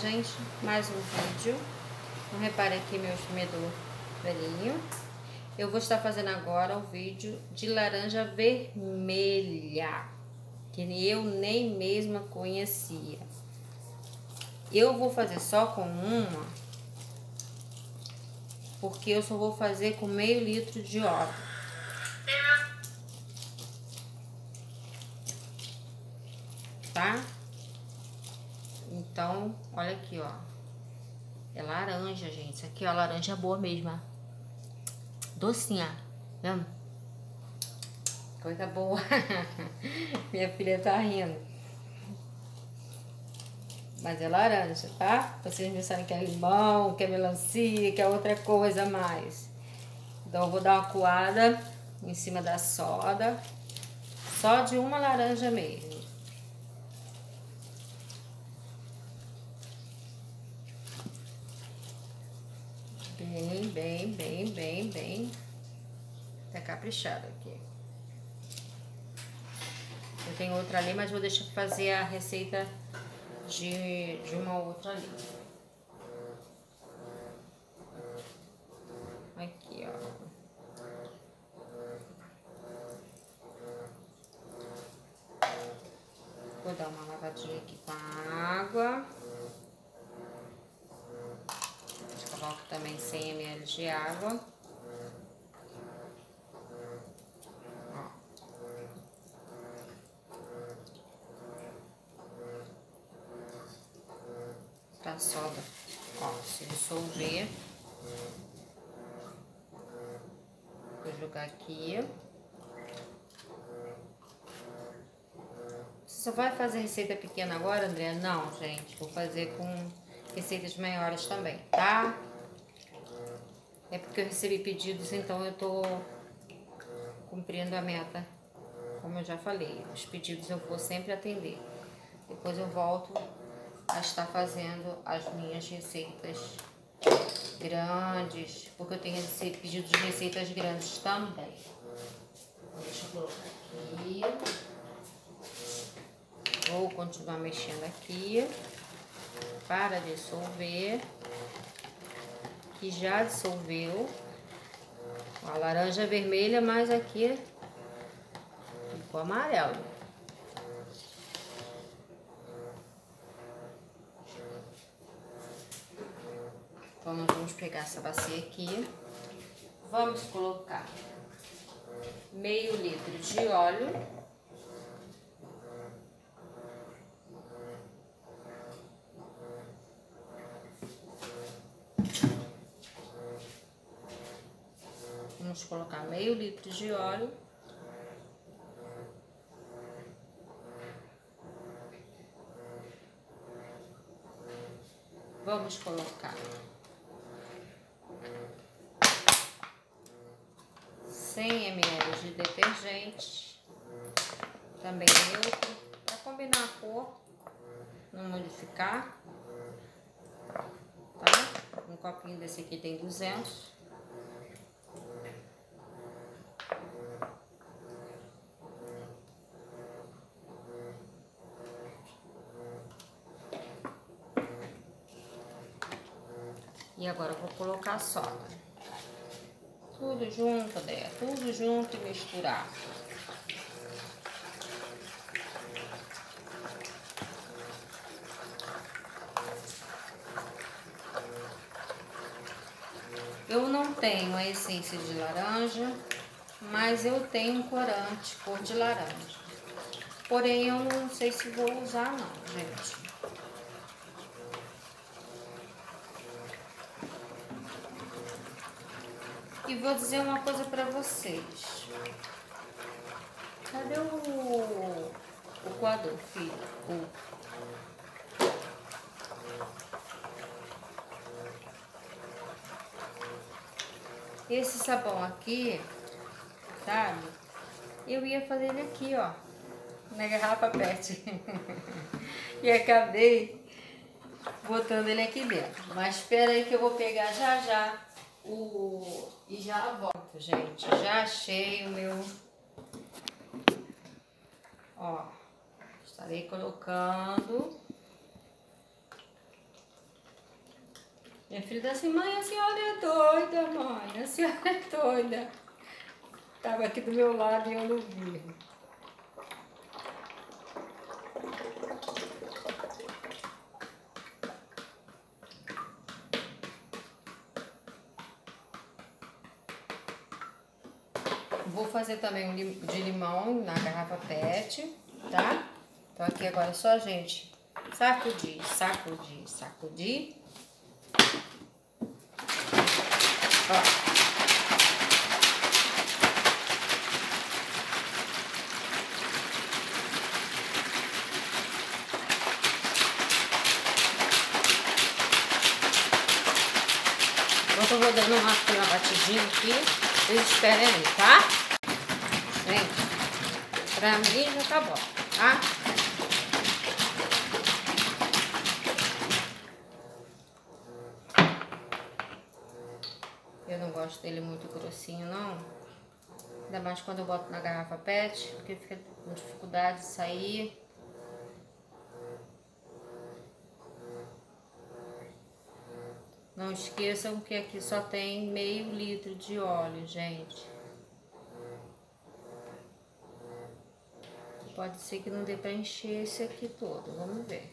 gente, mais um vídeo. Então, repare aqui meu espremedor velhinho. Eu vou estar fazendo agora um vídeo de laranja vermelha, que eu nem mesma conhecia. Eu vou fazer só com uma, porque eu só vou fazer com meio litro de óleo. Laranja boa mesmo. Docinha. Coisa boa. Minha filha tá rindo. Mas é laranja, tá? Vocês pensarem que é limão, que é melancia, que é outra coisa mais. Então, eu vou dar uma coada em cima da soda. Só de uma laranja mesmo. Bem, bem, bem, bem, bem. Tá caprichado aqui. Eu tenho outra ali, mas vou deixar fazer a receita de, de uma outra ali. Aqui, ó. Vou dar uma lavadinha aqui com a água. Coloco também 100 ml de água. Pra soda, ó, se dissolver. Vou jogar aqui. Você só vai fazer receita pequena agora, André? Não, gente. Vou fazer com receitas maiores também, tá? É porque eu recebi pedidos, então eu tô cumprindo a meta, como eu já falei. Os pedidos eu vou sempre atender. Depois eu volto a estar fazendo as minhas receitas grandes, porque eu tenho pedidos de receitas grandes também. Deixa eu colocar aqui. Vou continuar mexendo aqui para dissolver que já dissolveu. A laranja vermelha, mas aqui ficou amarelo. Então, nós vamos pegar essa bacia aqui. Vamos colocar meio litro de óleo. Vamos colocar meio litro de óleo. Vamos colocar 100 ml de detergente, também neutro, para combinar a cor, não modificar, tá? Um copinho desse aqui tem 200. E agora vou colocar a soda. Tudo junto, Déia, tudo junto e misturar. Eu não tenho a essência de laranja, mas eu tenho um corante cor de laranja. Porém, eu não sei se vou usar não, gente. E vou dizer uma coisa pra vocês. Cadê o, o coador, filho? O... Esse sabão aqui, sabe? Eu ia fazer ele aqui, ó. Na garrafa PET. e acabei botando ele aqui dentro. Mas espera aí que eu vou pegar já já o... E já volto, gente. Já achei o meu... Ó, estarei colocando Minha filha tá assim, mãe, a senhora é doida, mãe, a senhora é doida. Tava aqui do meu lado e eu não vi. Vou fazer também um de limão na garrafa PET, tá? Então aqui agora é só, gente, sacudir, sacudir, sacudir. Ó. Enquanto eu vou dando uma, uma batidinha aqui, vocês esperem aí, tá? Gente, pra mim já tá bom, tá? Eu não gosto dele muito grossinho, não. Ainda mais quando eu boto na garrafa PET, porque fica com dificuldade de sair. Não esqueçam que aqui só tem meio litro de óleo, gente. Pode ser que não dê pra encher esse aqui todo, vamos ver.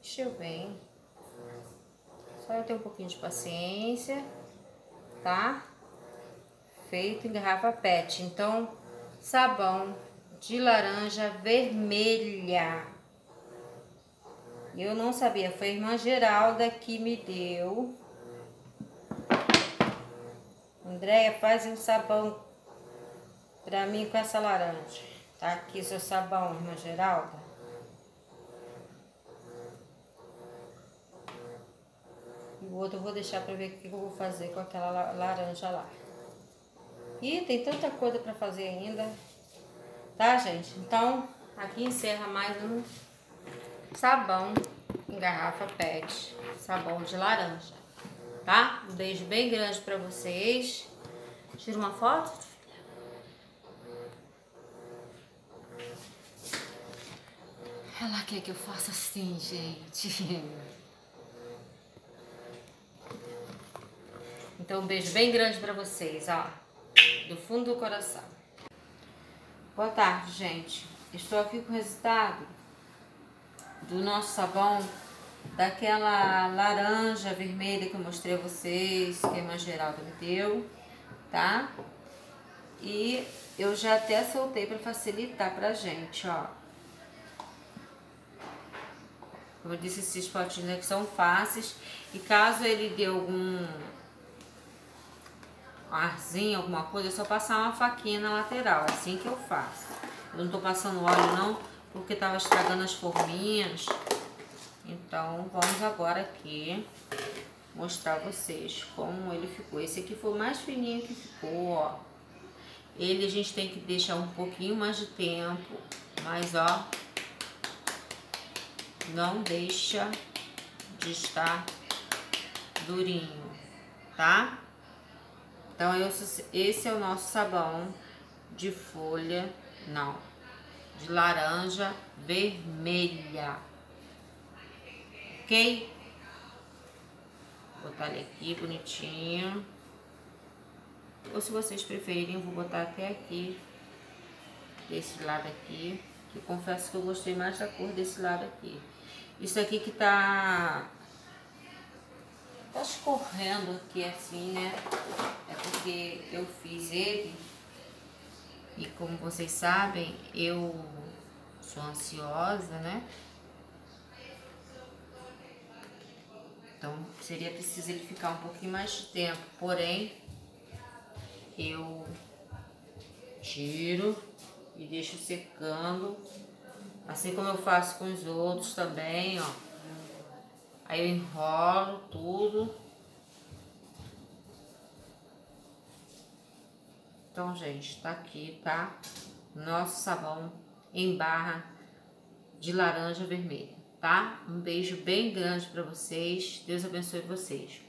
encheu bem. Só eu ter um pouquinho de paciência, tá? Feito em garrafa PET. Então, sabão de laranja vermelha. Eu não sabia, foi a irmã Geralda que me deu. Andréia, faz um sabão pra mim com essa laranja. Tá aqui seu sabão, irmã Geralda. O outro eu vou deixar para ver o que eu vou fazer com aquela laranja lá. E tem tanta coisa para fazer ainda. Tá, gente? Então, aqui encerra mais um sabão em garrafa PET. Sabão de laranja. Tá? Um beijo bem grande para vocês. Tira uma foto. Ela quer que eu faça assim, gente. Então, um beijo bem grande para vocês, ó. Do fundo do coração. Boa tarde, gente. Estou aqui com o resultado do nosso sabão daquela laranja vermelha que eu mostrei a vocês, que a irmã Geralda me deu, tá? E eu já até soltei para facilitar pra gente, ó. Como eu disse, esses potinhos aqui são fáceis. E caso ele dê algum arzinho, alguma coisa, é só passar uma faquinha na lateral, é assim que eu faço. Eu não tô passando óleo não, porque tava estragando as forminhas. Então, vamos agora aqui mostrar a vocês como ele ficou. Esse aqui foi o mais fininho que ficou, ó. Ele a gente tem que deixar um pouquinho mais de tempo, mas ó, não deixa de estar durinho, tá? Então, esse é o nosso sabão de folha, não, de laranja vermelha. Ok? Vou botar ele aqui bonitinho. Ou se vocês preferirem, eu vou botar até aqui, desse lado aqui. Que confesso que eu gostei mais da cor desse lado aqui. Isso aqui que tá tá escorrendo aqui assim, né? É porque eu fiz ele e como vocês sabem, eu sou ansiosa, né? Então seria preciso ele ficar um pouquinho mais de tempo, porém eu tiro e deixo secando, assim como eu faço com os outros também, ó. Aí eu enrolo tudo. Então, gente, tá aqui, tá? Nosso sabão em barra de laranja vermelha, tá? Um beijo bem grande para vocês. Deus abençoe vocês.